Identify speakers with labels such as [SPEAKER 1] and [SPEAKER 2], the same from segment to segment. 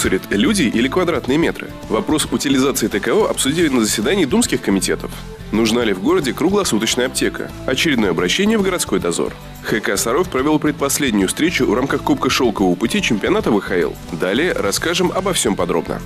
[SPEAKER 1] мусорят люди или квадратные метры? Вопрос утилизации ТКО обсудили на заседании думских комитетов. Нужна ли в городе круглосуточная аптека? Очередное обращение в городской дозор. ХК Саров провел предпоследнюю встречу в рамках Кубка Шелкового пути чемпионата ВХЛ. Далее расскажем обо всем подробно.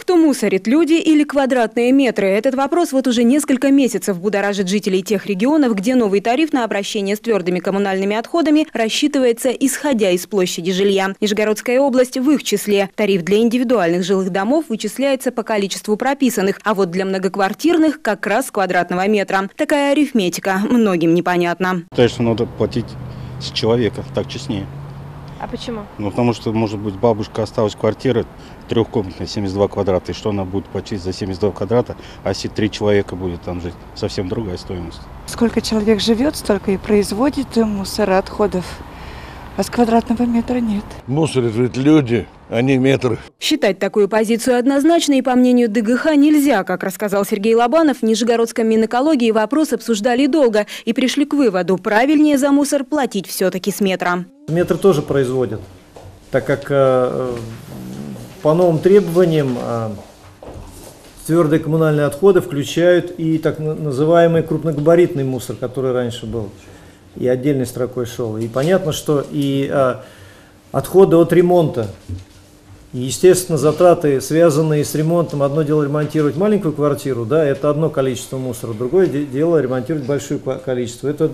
[SPEAKER 2] Кто мусорит, люди или квадратные метры? Этот вопрос вот уже несколько месяцев будоражит жителей тех регионов, где новый тариф на обращение с твердыми коммунальными отходами рассчитывается, исходя из площади жилья. Нижегородская область в их числе. Тариф для индивидуальных жилых домов вычисляется по количеству прописанных, а вот для многоквартирных как раз квадратного метра. Такая арифметика многим непонятна.
[SPEAKER 3] Конечно, надо платить с человека, так честнее.
[SPEAKER 2] А почему?
[SPEAKER 3] Ну, потому что, может быть, бабушка осталась квартира трехкомнатная, 72 квадрата, и что она будет платить за 72 квадрата, а если три человека будет там жить, совсем другая стоимость.
[SPEAKER 4] Сколько человек живет, столько и производит мусора отходов, а с квадратного метра нет.
[SPEAKER 5] Мусорят ведь люди, а не метры.
[SPEAKER 2] Считать такую позицию однозначной, по мнению ДГХ, нельзя. Как рассказал Сергей Лобанов, в Нижегородском Минэкологии вопрос обсуждали долго и пришли к выводу, правильнее за мусор платить все-таки с метра.
[SPEAKER 6] Метр тоже производят, так как э, по новым требованиям э, твердые коммунальные отходы включают и так называемый крупногабаритный мусор, который раньше был и отдельной строкой шел. И понятно, что и э, отходы от ремонта и, естественно, затраты, связанные с ремонтом. Одно дело ремонтировать маленькую квартиру, да, это одно количество мусора. Другое дело ремонтировать большое количество. Это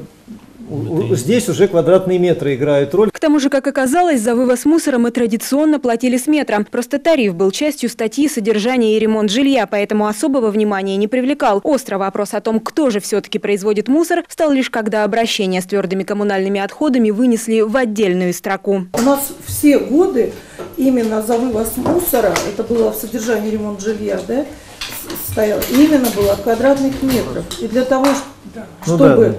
[SPEAKER 6] Здесь уже квадратные метры играют роль.
[SPEAKER 2] К тому же, как оказалось, за вывоз мусора мы традиционно платили с метра. Просто тариф был частью статьи «Содержание и ремонт жилья», поэтому особого внимания не привлекал. Острый вопрос о том, кто же все-таки производит мусор, стал лишь когда обращение с твердыми коммунальными отходами вынесли в отдельную строку.
[SPEAKER 7] У нас все годы именно за вывоз мусора, это было в содержании ремонт жилья, да, стоял, именно было квадратных метров. И для того, ну чтобы... Ну, да, да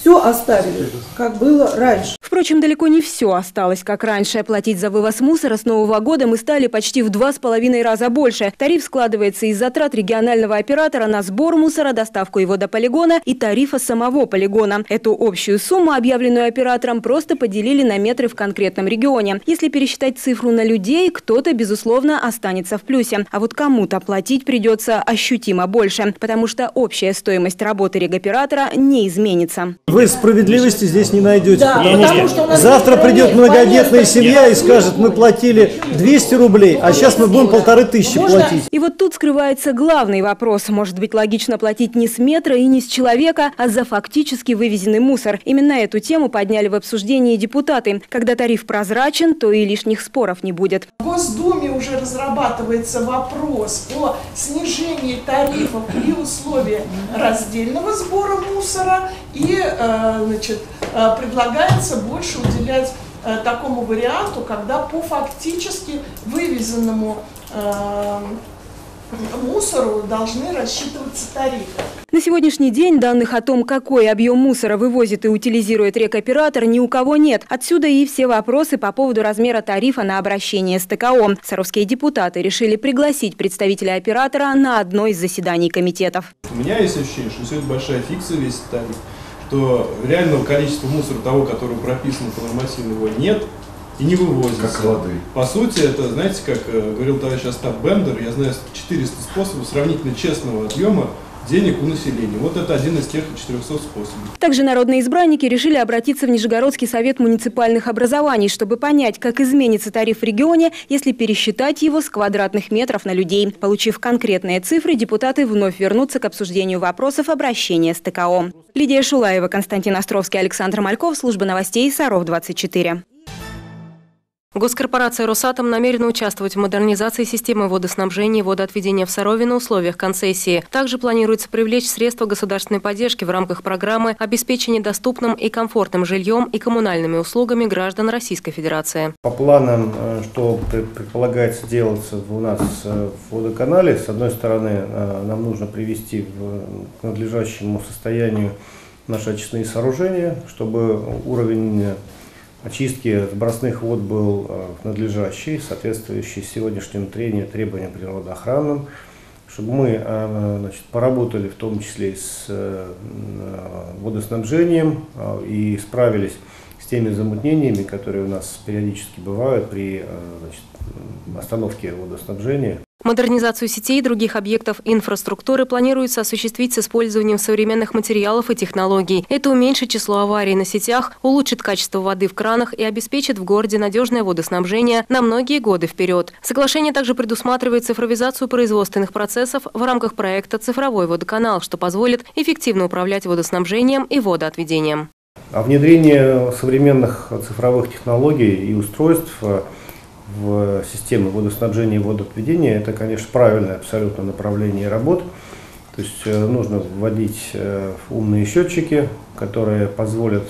[SPEAKER 7] все оставили, как было раньше.
[SPEAKER 2] Впрочем, далеко не все осталось, как раньше. Платить за вывоз мусора с Нового года мы стали почти в два с половиной раза больше. Тариф складывается из затрат регионального оператора на сбор мусора, доставку его до полигона и тарифа самого полигона. Эту общую сумму, объявленную оператором, просто поделили на метры в конкретном регионе. Если пересчитать цифру на людей, кто-то, безусловно, останется в плюсе. А вот кому-то платить придется ощутимо больше, потому что общая стоимость работы регоператора не изменится.
[SPEAKER 6] Вы справедливости здесь не найдете, да, потому, потому что завтра придет многодетная семья и скажет, мы платили 200 рублей, а сейчас мы будем полторы тысячи платить.
[SPEAKER 2] И вот тут скрывается главный вопрос. Может быть логично платить не с метра и не с человека, а за фактически вывезенный мусор. Именно эту тему подняли в обсуждении депутаты. Когда тариф прозрачен, то и лишних споров не будет.
[SPEAKER 7] В Госдуме уже разрабатывается вопрос о снижении тарифов при условии раздельного сбора мусора и значит, э, предлагается больше уделять э, такому варианту, когда по фактически вывезенному мусору должны рассчитываться тарифы.
[SPEAKER 2] На сегодняшний день данных о том, какой объем мусора вывозит и утилизирует рекоператор, ни у кого нет. Отсюда и все вопросы по поводу размера тарифа на обращение с ТКО. Саровские депутаты решили пригласить представителя оператора на одно из заседаний комитетов.
[SPEAKER 8] У меня есть ощущение, что сегодня большая фикция весь тариф что реального количества мусора того, который прописан по нормативу, его нет и не вывозится.
[SPEAKER 5] Как воды.
[SPEAKER 8] По сути, это, знаете, как э, говорил товарищ Остап Бендер, я знаю 400 способов сравнительно честного объема денег у населения. Вот это один из тех 400 способов.
[SPEAKER 2] Также народные избранники решили обратиться в Нижегородский совет муниципальных образований, чтобы понять, как изменится тариф в регионе, если пересчитать его с квадратных метров на людей. Получив конкретные цифры, депутаты вновь вернутся к обсуждению вопросов обращения с ТКО. Лидия Шулаева, Константин Островский, Александр Мальков, служба новостей Саров 24. Госкорпорация «Росатом» намерена участвовать в модернизации системы водоснабжения и водоотведения в Сарове на условиях концессии. Также планируется привлечь средства государственной поддержки в рамках программы обеспечения доступным и комфортным жильем и коммунальными услугами граждан Российской Федерации.
[SPEAKER 6] По планам, э, что предполагается делаться у нас э, в водоканале, с одной стороны, э, нам нужно привести к надлежащему состоянию наши очистные сооружения, чтобы уровень очистки сбросных вод был э, надлежащий, соответствующий сегодняшним требованиям природоохранным, чтобы мы э, значит, поработали в том числе с э, водоснабжением и справились с
[SPEAKER 9] теми замутнениями, которые у нас периодически бывают при значит, остановке водоснабжения.
[SPEAKER 10] Модернизацию сетей и других объектов инфраструктуры планируется осуществить с использованием современных материалов и технологий. Это уменьшит число аварий на сетях, улучшит качество воды в кранах и обеспечит в городе надежное водоснабжение на многие годы вперед. Соглашение также предусматривает цифровизацию производственных процессов в рамках проекта «Цифровой водоканал», что позволит эффективно управлять водоснабжением и водоотведением.
[SPEAKER 9] А внедрение современных цифровых технологий и устройств в системы водоснабжения и водоотведения, это, конечно, правильное абсолютно направление работ. То есть э, нужно вводить э, умные счетчики, которые позволят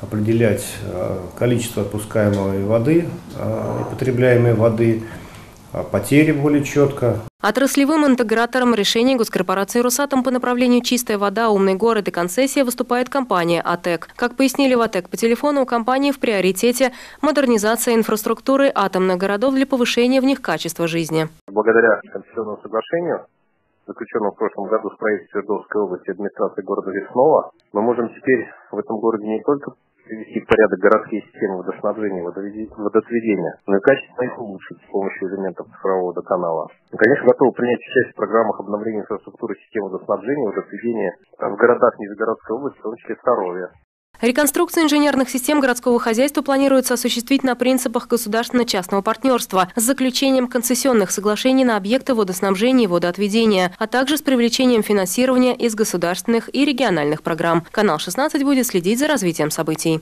[SPEAKER 9] определять э, количество отпускаемой воды потребляемой воды, потери более четко,
[SPEAKER 10] Отраслевым интегратором решений госкорпорации «Росатом» по направлению «Чистая вода, умный город и концессия» выступает компания «АТЭК». Как пояснили в АТЭК по телефону, у компании в приоритете модернизация инфраструктуры атомных городов для повышения в них качества жизни.
[SPEAKER 11] Благодаря концессионному соглашению, заключенному в прошлом году с правительством Свердловской области администрации города Веснова, мы можем теперь в этом городе не только привести в порядок городские системы водоснабжения и водоотведения, но и качественно их улучшить с помощью элементов цифрового водоканала. Мы, конечно, готовы принять участие в программах обновления инфраструктуры системы водоснабжения и водоотведения в городах Нижегородской области, в том числе Сарове.
[SPEAKER 10] Реконструкцию инженерных систем городского хозяйства планируется осуществить на принципах государственно-частного партнерства с заключением концессионных соглашений на объекты водоснабжения и водоотведения, а также с привлечением финансирования из государственных и региональных программ. Канал 16 будет следить за развитием событий.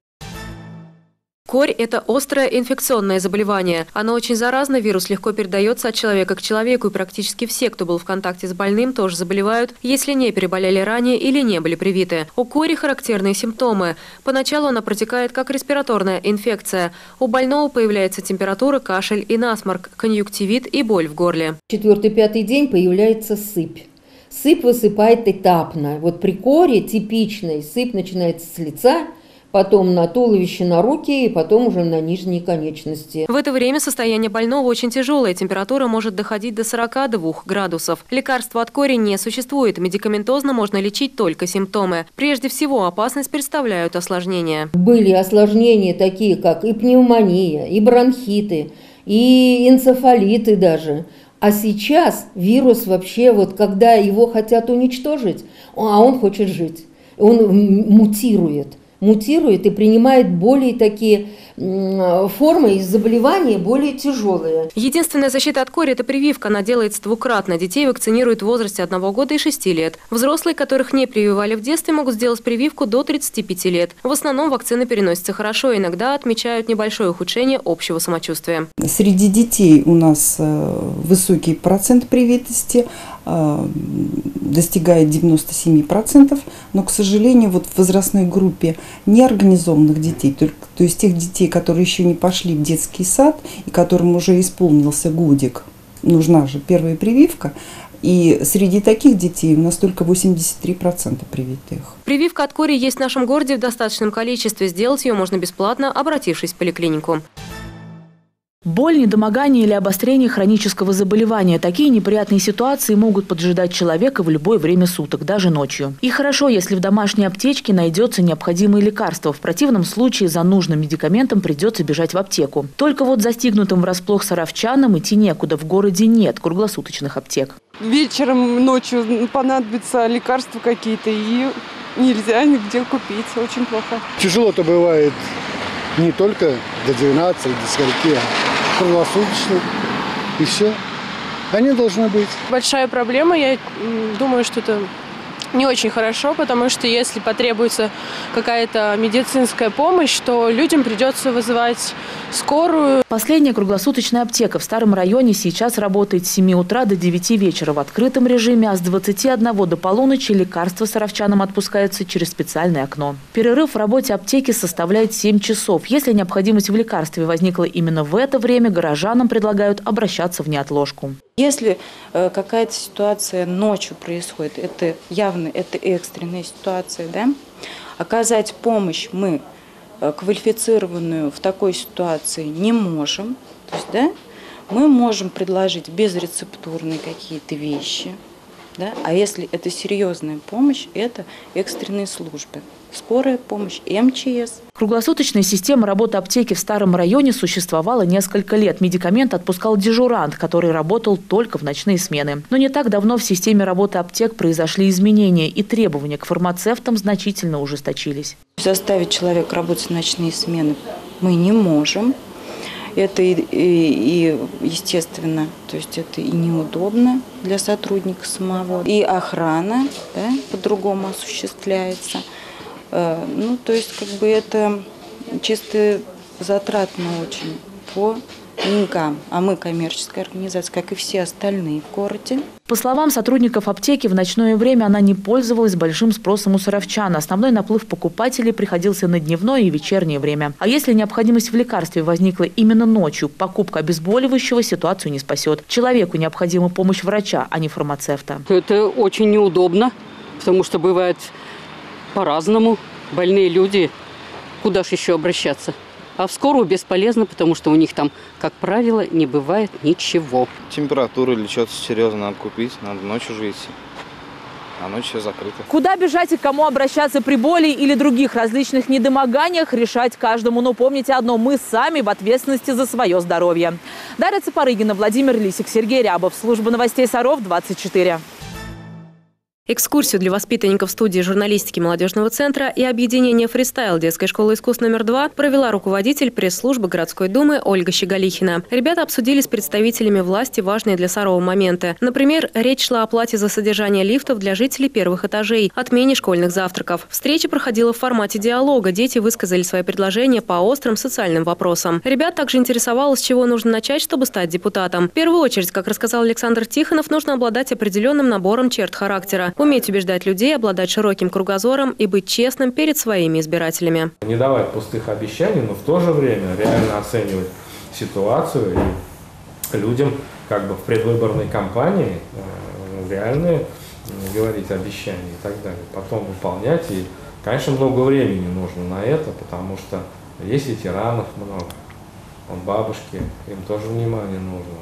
[SPEAKER 10] Корь – это острое инфекционное заболевание. Оно очень заразно, вирус легко передается от человека к человеку, и практически все, кто был в контакте с больным, тоже заболевают, если не переболели ранее или не были привиты. У кори характерные симптомы. Поначалу она протекает как респираторная инфекция. У больного появляется температура, кашель и насморк, конъюнктивит и боль в горле.
[SPEAKER 12] Четвертый-пятый день появляется сыпь. Сыпь высыпает этапно. Вот при коре типичной сыпь начинается с лица – потом на туловище, на руки и потом уже на нижние конечности.
[SPEAKER 10] В это время состояние больного очень тяжелое, температура может доходить до 42 градусов. Лекарства от кори не существует, медикаментозно можно лечить только симптомы. Прежде всего опасность представляют осложнения.
[SPEAKER 12] Были осложнения такие, как и пневмония, и бронхиты, и энцефалиты даже. А сейчас вирус вообще, вот когда его хотят уничтожить, а он хочет жить, он мутирует мутирует и принимает более такие формы и заболевания более тяжелые.
[SPEAKER 10] Единственная защита от кори – это прививка. Она делается двукратно. Детей вакцинируют в возрасте 1 года и 6 лет. Взрослые, которых не прививали в детстве, могут сделать прививку до 35 лет. В основном вакцина переносится хорошо. Иногда отмечают небольшое ухудшение общего самочувствия.
[SPEAKER 13] Среди детей у нас э, высокий процент привитости, достигает 97%, но, к сожалению, вот в возрастной группе неорганизованных детей, то есть тех детей, которые еще не пошли в детский сад и которым уже исполнился годик, нужна же первая прививка, и среди таких детей у нас только 83% привитых.
[SPEAKER 10] Прививка от кори есть в нашем городе в достаточном количестве. Сделать ее можно бесплатно, обратившись в поликлинику.
[SPEAKER 14] Боль, недомогание или обострение хронического заболевания. Такие неприятные ситуации могут поджидать человека в любое время суток, даже ночью. И хорошо, если в домашней аптечке найдется необходимое лекарство. В противном случае за нужным медикаментом придется бежать в аптеку. Только вот застигнутым врасплох саровчанам идти некуда. В городе нет круглосуточных аптек.
[SPEAKER 15] Вечером, ночью понадобятся лекарства какие-то, и нельзя нигде купить. Очень плохо.
[SPEAKER 16] Тяжело-то бывает не только до 12, до скольки, а круглосуточно. И все. Они должны быть.
[SPEAKER 17] Большая проблема, я думаю, что это не очень хорошо, потому что если потребуется какая-то медицинская помощь, то людям придется вызывать скорую.
[SPEAKER 14] Последняя круглосуточная аптека в старом районе сейчас работает с 7 утра до 9 вечера в открытом режиме, а с 21 до полуночи лекарства саровчанам отпускаются через специальное окно. Перерыв в работе аптеки составляет 7 часов. Если необходимость в лекарстве возникла именно в это время, горожанам предлагают обращаться в неотложку.
[SPEAKER 18] Если э, какая-то ситуация ночью происходит, это явно это экстренная ситуация, да, оказать помощь мы э, квалифицированную в такой ситуации не можем. То есть, да, мы можем предложить безрецептурные какие-то вещи, Да? А если это серьезная помощь, это экстренные службы. Скорая помощь, МЧС.
[SPEAKER 14] Круглосуточная система работы аптеки в старом районе существовала несколько лет. Медикамент отпускал дежурант, который работал только в ночные смены. Но не так давно в системе работы аптек произошли изменения, и требования к фармацевтам значительно ужесточились.
[SPEAKER 18] Заставить человека работать в ночные смены мы не можем. Это и, и, и естественно, то есть это и неудобно для сотрудника самого. И охрана да, по-другому осуществляется. Э, ну, то есть как бы это чисто затратно очень по деньгам. А мы коммерческая организация, как и все остальные в городе.
[SPEAKER 14] По словам сотрудников аптеки, в ночное время она не пользовалась большим спросом у саровчан. Основной наплыв покупателей приходился на дневное и вечернее время. А если необходимость в лекарстве возникла именно ночью, покупка обезболивающего ситуацию не спасет. Человеку необходима помощь врача, а не фармацевта.
[SPEAKER 19] Это очень неудобно, потому что бывает по-разному. Больные люди, куда же еще обращаться? А в скорую бесполезно, потому что у них там, как правило, не бывает ничего.
[SPEAKER 20] Температуру или что-то серьезное надо купить, надо ночью же идти. А ночью все закрыто.
[SPEAKER 14] Куда бежать и к кому обращаться при боли или других различных недомоганиях, решать каждому. Но помните одно, мы сами в ответственности за свое здоровье. Дарья Цапарыгина, Владимир Лисик, Сергей Рябов. Служба новостей Саров, 24.
[SPEAKER 10] Экскурсию для воспитанников студии журналистики молодежного центра и объединения «Фристайл» детской школы искусств номер два провела руководитель пресс-службы городской думы Ольга Щеголихина. Ребята обсудили с представителями власти важные для Сарова моменты. Например, речь шла о плате за содержание лифтов для жителей первых этажей, отмене школьных завтраков. Встреча проходила в формате диалога. Дети высказали свои предложения по острым социальным вопросам. Ребят также интересовало, с чего нужно начать, чтобы стать депутатом. В первую очередь, как рассказал Александр Тихонов, нужно обладать определенным набором черт характера уметь убеждать людей, обладать широким кругозором и быть честным перед своими избирателями.
[SPEAKER 21] Не давать пустых обещаний, но в то же время реально оценивать ситуацию и людям как бы в предвыборной кампании э, реальные говорить обещания и так далее. Потом выполнять. И, конечно, много времени нужно на это, потому что есть ветеранов много, бабушки, им тоже внимание нужно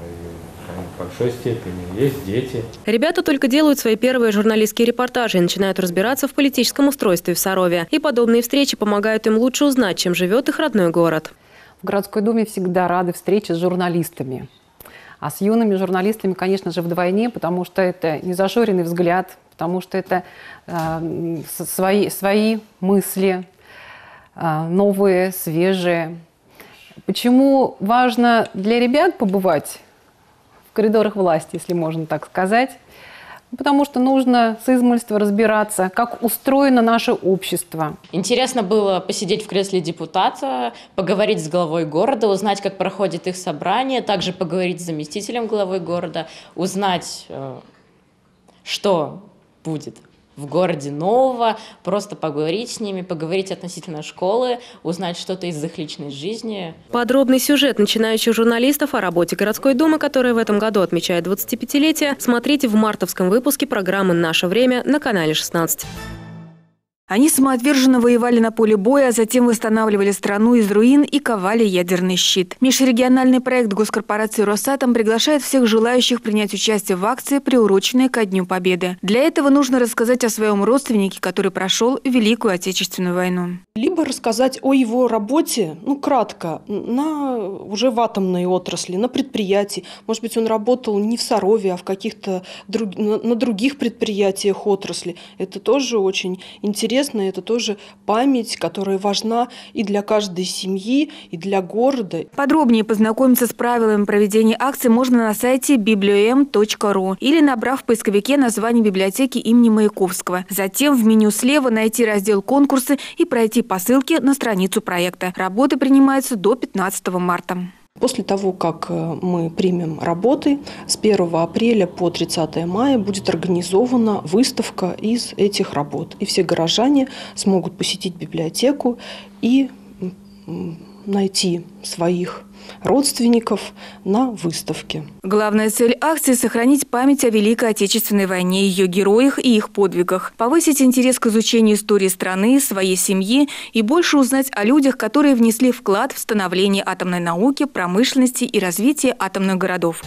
[SPEAKER 21] в большой степени. Есть дети.
[SPEAKER 10] Ребята только делают свои первые журналистские репортажи и начинают разбираться в политическом устройстве в Сарове. И подобные встречи помогают им лучше узнать, чем живет их родной город.
[SPEAKER 22] В городской думе всегда рады встрече с журналистами. А с юными журналистами, конечно же, вдвойне, потому что это незажоренный взгляд, потому что это э, свои, свои мысли, э, новые, свежие. Почему важно для ребят побывать коридорах власти, если можно так сказать. Потому что нужно с измольства разбираться, как устроено наше общество.
[SPEAKER 23] Интересно было посидеть в кресле депутата, поговорить с главой города, узнать, как проходит их собрание, также поговорить с заместителем главы города, узнать, э, что будет в городе нового, просто поговорить с ними, поговорить относительно школы, узнать что-то из их личной жизни.
[SPEAKER 10] Подробный сюжет начинающих журналистов о работе городской думы, которая в этом году отмечает 25-летие, смотрите в мартовском выпуске программы «Наше время» на канале 16.
[SPEAKER 24] Они самоотверженно воевали на поле боя, а затем восстанавливали страну из руин и ковали ядерный щит. Межрегиональный проект госкорпорации «Росатом» приглашает всех желающих принять участие в акции, приуроченной ко Дню Победы. Для этого нужно рассказать о своем родственнике, который прошел Великую Отечественную войну.
[SPEAKER 25] Либо рассказать о его работе, ну, кратко, на, уже в атомной отрасли, на предприятии. Может быть, он работал не в Сарове, а в каких-то друг, на, на других предприятиях отрасли. Это тоже очень интересно интересно, это тоже память, которая важна и для каждой семьи, и для города.
[SPEAKER 24] Подробнее познакомиться с правилами проведения акции можно на сайте biblioem.ru или набрав в поисковике название библиотеки имени Маяковского. Затем в меню слева найти раздел «Конкурсы» и пройти по ссылке на страницу проекта. Работы принимаются до 15 марта.
[SPEAKER 25] После того, как э, мы примем работы, с 1 апреля по 30 мая будет организована выставка из этих работ. И все горожане смогут посетить библиотеку и найти своих родственников на выставке.
[SPEAKER 24] Главная цель акции – сохранить память о Великой Отечественной войне, ее героях и их подвигах, повысить интерес к изучению истории страны, своей семьи и больше узнать о людях, которые внесли вклад в становление атомной науки, промышленности и развитие атомных городов.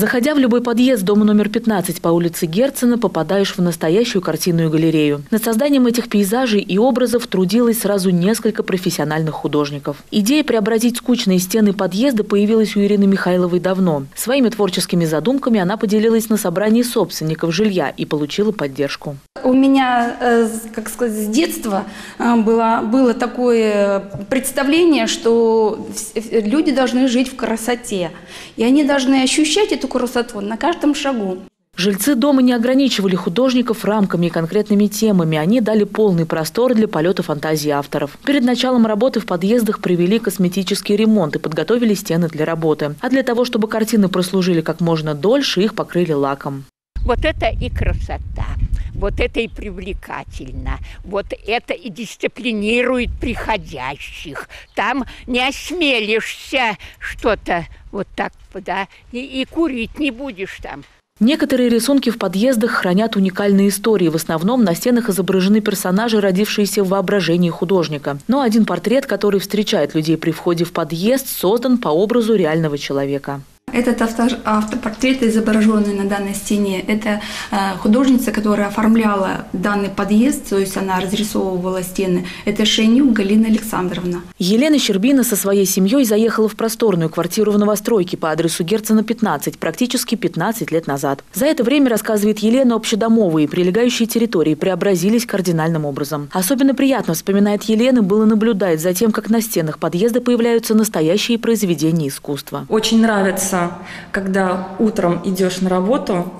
[SPEAKER 14] Заходя в любой подъезд дома номер 15 по улице Герцена, попадаешь в настоящую картинную галерею. Над созданием этих пейзажей и образов трудилось сразу несколько профессиональных художников. Идея преобразить скучные стены подъезда появилась у Ирины Михайловой давно. Своими творческими задумками она поделилась на собрании собственников жилья и получила поддержку.
[SPEAKER 26] У меня, э, как сказать, с детства э, было, было такое представление, что люди должны жить в красоте. И они должны ощущать эту красоту на каждом шагу.
[SPEAKER 14] Жильцы дома не ограничивали художников рамками и конкретными темами. Они дали полный простор для полета фантазии авторов. Перед началом работы в подъездах провели косметический ремонт и подготовили стены для работы. А для того, чтобы картины прослужили как можно дольше, их покрыли лаком.
[SPEAKER 23] Вот это и красота, вот это и привлекательно, вот это и дисциплинирует приходящих. Там не осмелишься что-то вот так, да, и, и курить не будешь там.
[SPEAKER 14] Некоторые рисунки в подъездах хранят уникальные истории. В основном на стенах изображены персонажи, родившиеся в воображении художника. Но один портрет, который встречает людей при входе в подъезд, создан по образу реального человека.
[SPEAKER 26] Этот автор, автопортрет, изображенный на данной стене, это э, художница, которая оформляла данный подъезд, то есть она разрисовывала стены. Это Шенюк Галина Александровна.
[SPEAKER 14] Елена Щербина со своей семьей заехала в просторную квартиру в новостройке по адресу Герцена 15 практически 15 лет назад. За это время, рассказывает Елена, общедомовые прилегающие территории преобразились кардинальным образом. Особенно приятно, вспоминает Елена, было наблюдать за тем, как на стенах подъезда появляются настоящие произведения искусства.
[SPEAKER 27] Очень нравится когда утром идешь на работу,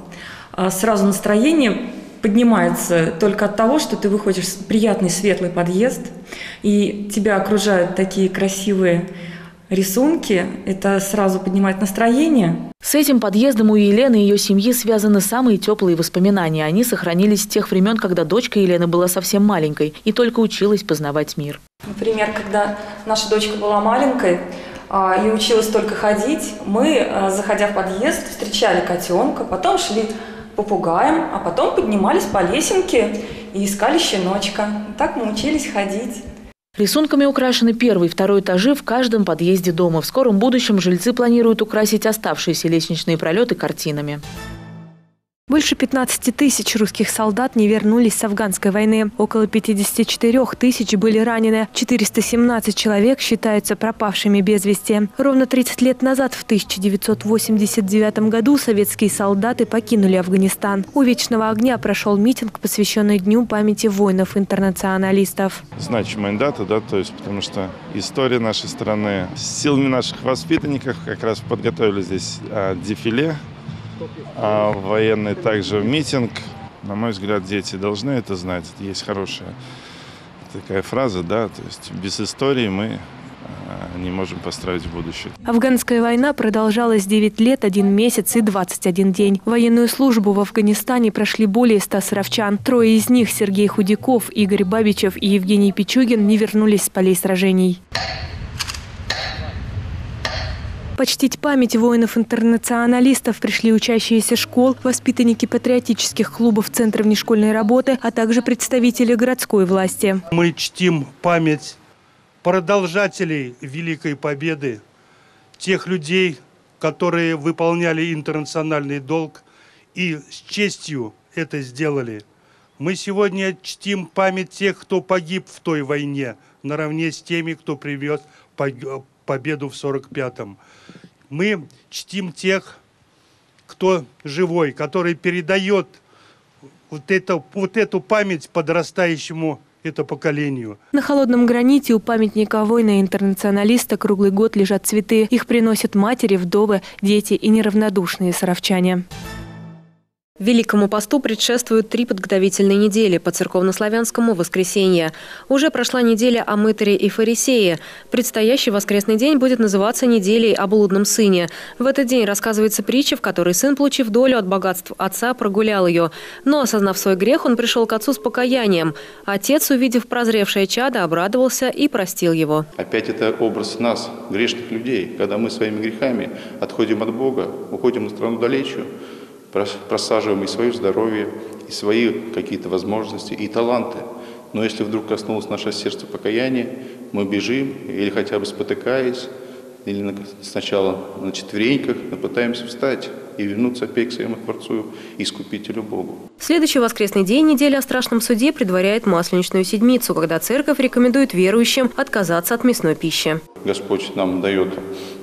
[SPEAKER 27] а, сразу настроение поднимается только от того, что ты выходишь в приятный светлый подъезд, и тебя окружают такие красивые рисунки, это сразу поднимает настроение.
[SPEAKER 14] С этим подъездом у Елены и ее семьи связаны самые теплые воспоминания. Они сохранились с тех времен, когда дочка Елены была совсем маленькой и только училась познавать мир.
[SPEAKER 27] Например, когда наша дочка была маленькой, и училась только ходить, мы, а, заходя в подъезд, встречали котенка, потом шли попугаем, а потом поднимались по лесенке и искали щеночка. Так мы учились ходить.
[SPEAKER 14] Рисунками украшены первый и второй этажи в каждом подъезде дома. В скором будущем жильцы планируют украсить оставшиеся лестничные пролеты картинами.
[SPEAKER 28] Больше 15 тысяч русских солдат не вернулись с афганской войны. Около 54 тысяч были ранены. 417 человек считаются пропавшими без вести. Ровно 30 лет назад, в 1989 году, советские солдаты покинули Афганистан. У Вечного огня прошел митинг, посвященный Дню памяти воинов-интернационалистов.
[SPEAKER 13] Значимая дата, да, то есть потому что история нашей страны с силами наших воспитанников как раз подготовили здесь а, дефиле а военный также митинг. На мой взгляд, дети должны это знать. Есть хорошая такая фраза, да, то есть без истории мы а, не можем построить будущее.
[SPEAKER 28] Афганская война продолжалась 9 лет, 1 месяц и 21 день. Военную службу в Афганистане прошли более 100 саровчан. Трое из них, Сергей Худяков, Игорь Бабичев и Евгений Пичугин, не вернулись с полей сражений. Почтить память воинов-интернационалистов пришли учащиеся школ, воспитанники патриотических клубов Центра внешкольной работы, а также представители городской власти.
[SPEAKER 11] Мы чтим память продолжателей Великой Победы, тех людей, которые выполняли интернациональный долг и с честью это сделали. Мы сегодня чтим память тех, кто погиб в той войне, наравне с теми, кто привез победу в 45-м. Мы чтим тех, кто живой, который передает вот, это, вот эту память подрастающему это поколению.
[SPEAKER 28] На холодном граните у памятника воина-интернационалиста круглый год лежат цветы. Их приносят матери, вдовы, дети и неравнодушные саровчане.
[SPEAKER 10] Великому посту предшествуют три подготовительные недели по церковнославянскому воскресенье. Уже прошла неделя о мытаре и фарисее. Предстоящий воскресный день будет называться неделей о блудном сыне. В этот день рассказывается притча, в которой сын, получив долю от богатств отца, прогулял ее. Но, осознав свой грех, он пришел к отцу с покаянием. Отец, увидев прозревшее чадо, обрадовался и простил его.
[SPEAKER 29] Опять это образ нас, грешных людей, когда мы своими грехами отходим от Бога, уходим на страну далечу, просаживаем и свое здоровье, и свои какие-то возможности, и таланты. Но если вдруг коснулось наше сердце покаяния, мы бежим, или хотя бы спотыкаясь, или сначала на четвереньках, но пытаемся встать и вернуться опять к своему Творцу, Искупителю Богу.
[SPEAKER 10] Следующий воскресный день недели о страшном суде предваряет Масленичную седмицу, когда церковь рекомендует верующим отказаться от мясной пищи.
[SPEAKER 29] Господь нам дает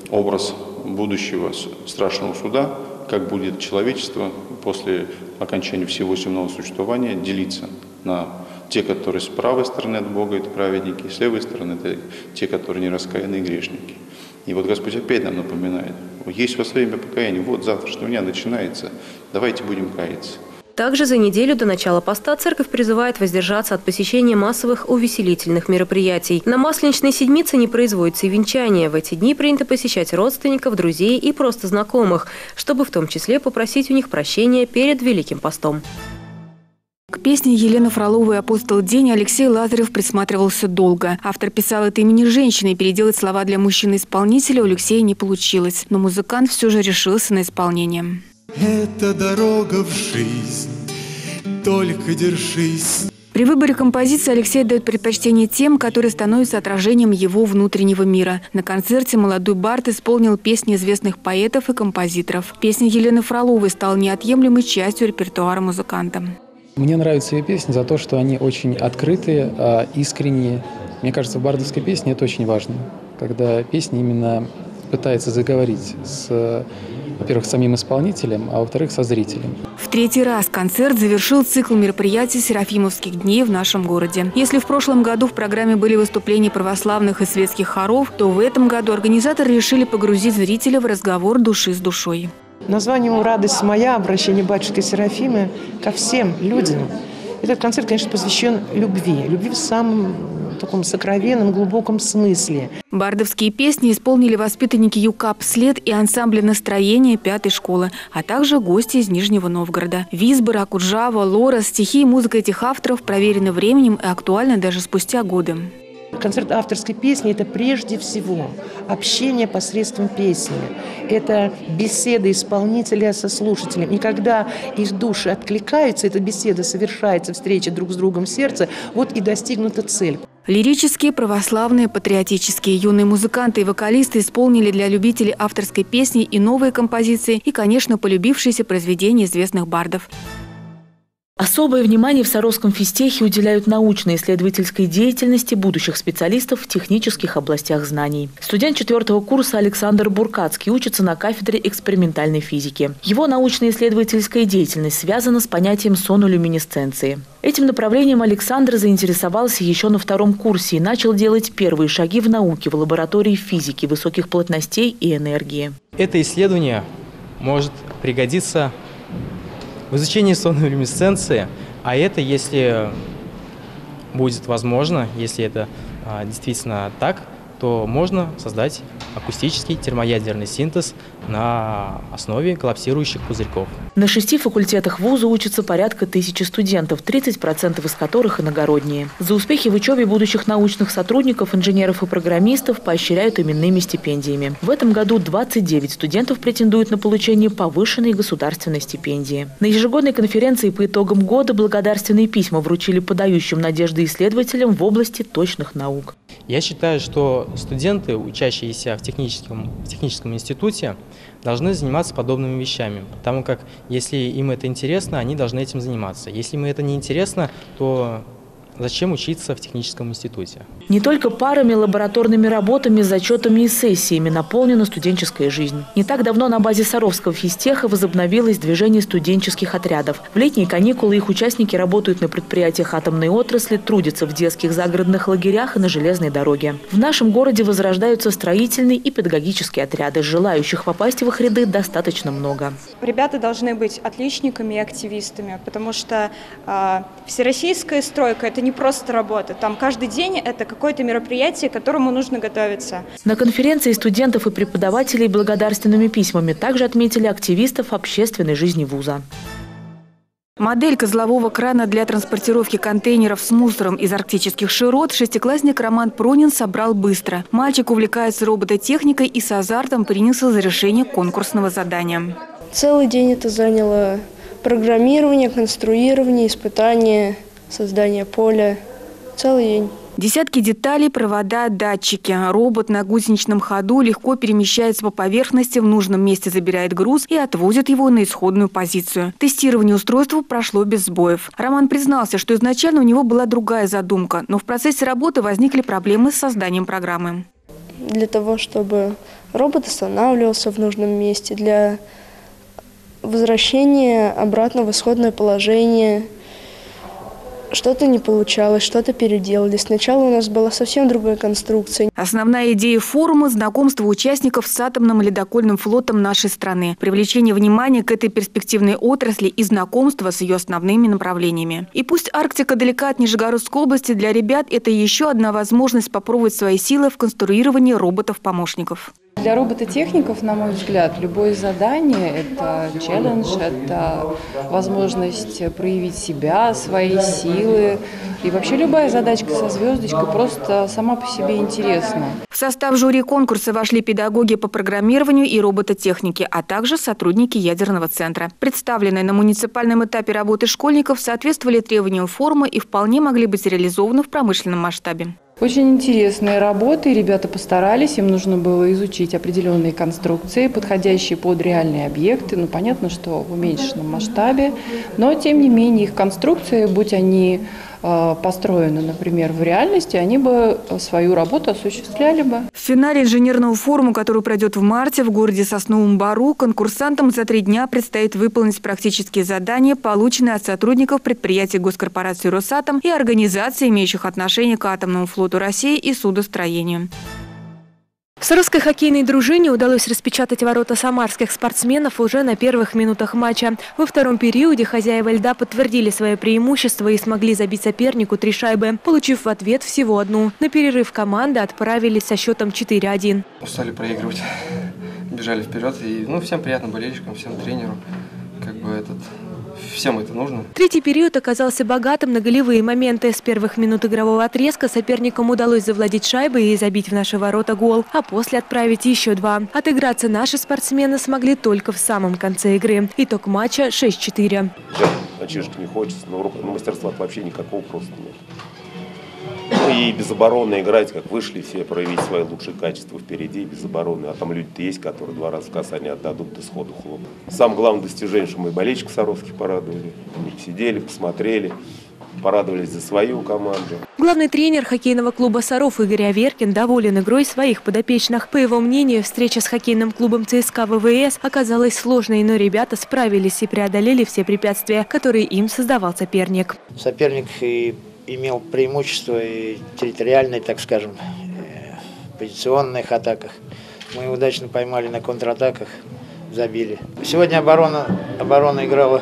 [SPEAKER 29] образ будущего страшного суда, как будет человечество после окончания всего земного существования делиться на те, которые с правой стороны от Бога, это праведники, и с левой стороны это те, которые не раскаянные грешники. И вот Господь опять нам напоминает, есть у вас время покаяния, вот завтрашнего дня начинается, давайте будем каяться.
[SPEAKER 10] Также за неделю до начала поста церковь призывает воздержаться от посещения массовых увеселительных мероприятий. На Масленичной седмице не производится и венчание. В эти дни принято посещать родственников, друзей и просто знакомых, чтобы в том числе попросить у них прощения перед Великим постом.
[SPEAKER 24] К песне Елены Фроловой «Апостол день» Алексей Лазарев присматривался долго. Автор писал это имени женщины, и переделать слова для мужчины-исполнителя у Алексея не получилось. Но музыкант все же решился на исполнение.
[SPEAKER 30] Это дорога в жизнь, только держись.
[SPEAKER 24] При выборе композиции Алексей дает предпочтение тем, которые становятся отражением его внутреннего мира. На концерте молодой Барт исполнил песни известных поэтов и композиторов. Песня Елены Фроловой стала неотъемлемой частью репертуара музыканта.
[SPEAKER 31] Мне нравятся ее песни за то, что они очень открытые, а, искренние. Мне кажется, в бардовской песне это очень важно, когда песня именно пытается заговорить с, во-первых, самим исполнителем, а во-вторых, со зрителем.
[SPEAKER 24] В третий раз концерт завершил цикл мероприятий Серафимовских дней в нашем городе. Если в прошлом году в программе были выступления православных и светских хоров, то в этом году организаторы решили погрузить зрителя в разговор души с душой.
[SPEAKER 32] Название «Радость моя», обращение батюшки Серафимы ко всем людям. Этот концерт, конечно, посвящен любви. Любви в самом таком сокровенном, глубоком смысле.
[SPEAKER 24] Бардовские песни исполнили воспитанники ЮКАП «След» и ансамбля настроения пятой школы, а также гости из Нижнего Новгорода. Визбор, Акуджава, Лора, стихи и музыка этих авторов проверены временем и актуальны даже спустя годы.
[SPEAKER 32] Концерт авторской песни – это прежде всего общение посредством песни. Это беседа исполнителя со слушателем. И когда их души откликаются, эта беседа совершается, встреча друг с другом сердца, вот и достигнута цель.
[SPEAKER 24] Лирические, православные, патриотические юные музыканты и вокалисты исполнили для любителей авторской песни и новые композиции, и, конечно, полюбившиеся произведения известных бардов.
[SPEAKER 14] Особое внимание в Саровском физтехе уделяют научно-исследовательской деятельности будущих специалистов в технических областях знаний. Студент четвертого курса Александр Буркацкий учится на кафедре экспериментальной физики. Его научно-исследовательская деятельность связана с понятием сонолюминесценции. Этим направлением Александр заинтересовался еще на втором курсе и начал делать первые шаги в науке в лаборатории физики высоких плотностей и энергии.
[SPEAKER 33] Это исследование может пригодиться в изучении сонной люминесценции, а это, если будет возможно, если это а, действительно так, то можно создать акустический термоядерный синтез на основе коллапсирующих пузырьков.
[SPEAKER 14] На шести факультетах вуза учатся порядка тысячи студентов, 30% из которых иногородние. За успехи в учебе будущих научных сотрудников, инженеров и программистов поощряют именными стипендиями. В этом году 29 студентов претендуют на получение повышенной государственной стипендии. На ежегодной конференции по итогам года благодарственные письма вручили подающим надежды исследователям в области точных наук.
[SPEAKER 33] Я считаю, что студенты, учащиеся в техническом, в техническом институте, должны заниматься подобными вещами, потому как если им это интересно, они должны этим заниматься. Если им это не интересно, то Зачем учиться в техническом институте?
[SPEAKER 14] Не только парами, лабораторными работами, зачетами и сессиями наполнена студенческая жизнь. Не так давно на базе Саровского физтеха возобновилось движение студенческих отрядов. В летние каникулы их участники работают на предприятиях атомной отрасли, трудятся в детских загородных лагерях и на железной дороге. В нашем городе возрождаются строительные и педагогические отряды. Желающих попасть в их ряды достаточно много.
[SPEAKER 34] Ребята должны быть отличниками и активистами, потому что э, всероссийская стройка – это не просто работа. Там каждый день это какое-то мероприятие, к которому нужно готовиться.
[SPEAKER 14] На конференции студентов и преподавателей благодарственными письмами также отметили активистов общественной жизни вуза.
[SPEAKER 24] Модель козлового крана для транспортировки контейнеров с мусором из арктических широт шестиклассник Роман Пронин собрал быстро. Мальчик увлекается робототехникой и с азартом принялся за решение конкурсного задания.
[SPEAKER 35] Целый день это заняло программирование, конструирование, испытание создание поля. Целый день.
[SPEAKER 24] Десятки деталей, провода, датчики. Робот на гусеничном ходу легко перемещается по поверхности, в нужном месте забирает груз и отвозит его на исходную позицию. Тестирование устройства прошло без сбоев. Роман признался, что изначально у него была другая задумка, но в процессе работы возникли проблемы с созданием программы.
[SPEAKER 35] Для того, чтобы робот останавливался в нужном месте, для возвращения обратно в исходное положение – что-то не получалось, что-то переделали. Сначала у нас была совсем другая конструкция.
[SPEAKER 24] Основная идея форума – знакомство участников с атомным ледокольным флотом нашей страны, привлечение внимания к этой перспективной отрасли и знакомство с ее основными направлениями. И пусть Арктика далека от Нижегородской области, для ребят это еще одна возможность попробовать свои силы в конструировании роботов-помощников.
[SPEAKER 11] Для робототехников, на мой взгляд, любое задание – это челлендж, это возможность проявить себя, свои силы. И вообще любая задачка со звездочкой просто сама по себе интересна.
[SPEAKER 24] В состав жюри конкурса вошли педагоги по программированию и робототехнике, а также сотрудники ядерного центра. Представленные на муниципальном этапе работы школьников соответствовали требованиям форума и вполне могли быть реализованы в промышленном масштабе.
[SPEAKER 11] Очень интересные работы, ребята постарались, им нужно было изучить определенные конструкции, подходящие под реальные объекты. Ну, понятно, что в уменьшенном масштабе, но, тем не менее, их конструкции, будь они построены, например, в реальности, они бы свою работу осуществляли бы.
[SPEAKER 24] В финале инженерного форума, который пройдет в марте в городе Сосновом Бару, конкурсантам за три дня предстоит выполнить практические задания, полученные от сотрудников предприятий госкорпорации «Росатом» и организаций, имеющих отношение к атомному флоту России и судостроению.
[SPEAKER 28] Саровской хоккейной дружине удалось распечатать ворота самарских спортсменов уже на первых минутах матча. Во втором периоде хозяева льда подтвердили свое преимущество и смогли забить сопернику три шайбы, получив в ответ всего одну. На перерыв команды отправились со счетом 4-1.
[SPEAKER 36] Устали проигрывать, бежали вперед. И ну, всем приятно болельщикам, всем тренеру. Как бы этот всем это нужно.
[SPEAKER 28] Третий период оказался богатым на голевые моменты. С первых минут игрового отрезка соперникам удалось завладеть шайбой и забить в наши ворота гол, а после отправить еще два. Отыграться наши спортсмены смогли только в самом конце игры. Итог матча 6-4.
[SPEAKER 37] Мальчишки не хочется, но мастерства вообще никакого просто нет. Ну и без обороны играть, как вышли все, проявить свои лучшие качества впереди, без обороны. А там люди-то есть, которые два раза в касание отдадут, да сходу хлоп. Самое главное достижение, что мы болельщиков Саровских порадовали. Они сидели, посмотрели, порадовались за свою команду.
[SPEAKER 28] Главный тренер хоккейного клуба «Саров» Игорь Аверкин доволен игрой своих подопечных. По его мнению, встреча с хоккейным клубом ЦСКА ВВС оказалась сложной, но ребята справились и преодолели все препятствия, которые им создавал соперник.
[SPEAKER 38] Соперник и имел преимущество и территориальной, так скажем, э, позиционных атаках. Мы удачно поймали на контратаках, забили. Сегодня оборона, оборона играла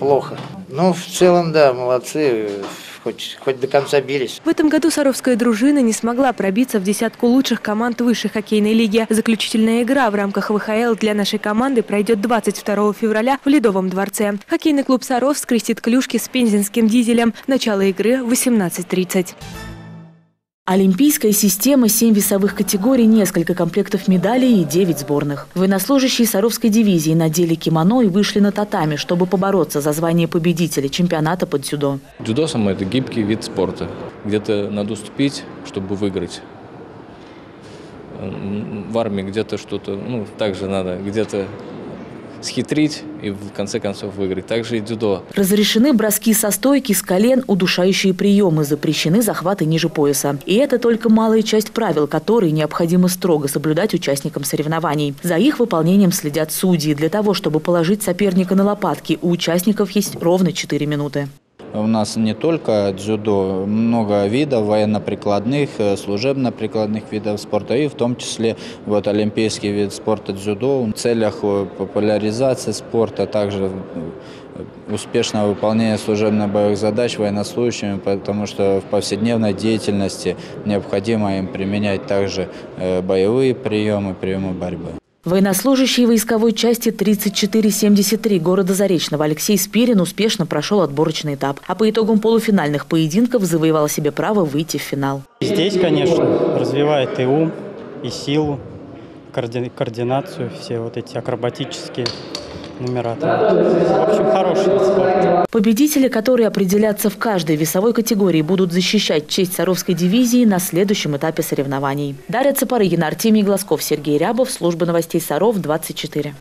[SPEAKER 38] плохо. Ну, в целом, да, молодцы, хоть, хоть до конца бились.
[SPEAKER 28] В этом году Саровская дружина не смогла пробиться в десятку лучших команд высшей хоккейной лиги. Заключительная игра в рамках ВХЛ для нашей команды пройдет 22 февраля в Ледовом дворце. Хоккейный клуб «Саров» скрестит клюшки с пензенским дизелем. Начало игры в 18.30.
[SPEAKER 14] Олимпийская система, 7 весовых категорий, несколько комплектов медалей и 9 сборных. Военнослужащие Саровской дивизии надели кимоно и вышли на татами, чтобы побороться за звание победителя чемпионата по дзюдо.
[SPEAKER 21] Дзюдо это гибкий вид спорта. Где-то надо уступить, чтобы выиграть. В армии где-то что-то, ну, также надо где-то схитрить и в конце концов выиграть. Также и дзюдо.
[SPEAKER 14] Разрешены броски со стойки, с колен, удушающие приемы, запрещены захваты ниже пояса. И это только малая часть правил, которые необходимо строго соблюдать участникам соревнований. За их выполнением следят судьи. Для того, чтобы положить соперника на лопатки, у участников есть ровно 4 минуты.
[SPEAKER 16] У нас не только дзюдо, много видов военно-прикладных, э, служебно-прикладных видов спорта, и в том числе вот олимпийский вид спорта дзюдо в целях э, популяризации спорта, также э, успешного выполнения служебно-боевых задач военнослужащими, потому что в повседневной деятельности необходимо им применять также боевые приемы, приемы борьбы.
[SPEAKER 14] Военнослужащий войсковой части 3473 города Заречного Алексей Спирин успешно прошел отборочный этап, а по итогам полуфинальных поединков завоевал себе право выйти в финал.
[SPEAKER 39] Здесь, конечно, развивает и ум, и силу, координацию, все вот эти акробатические номера. В общем, хороший вид.
[SPEAKER 14] Победители, которые определятся в каждой весовой категории, будут защищать честь Саровской дивизии на следующем этапе соревнований. Дарья Цапарыгина, Артемий Глазков, Сергей Рябов, Служба новостей Саров, 24.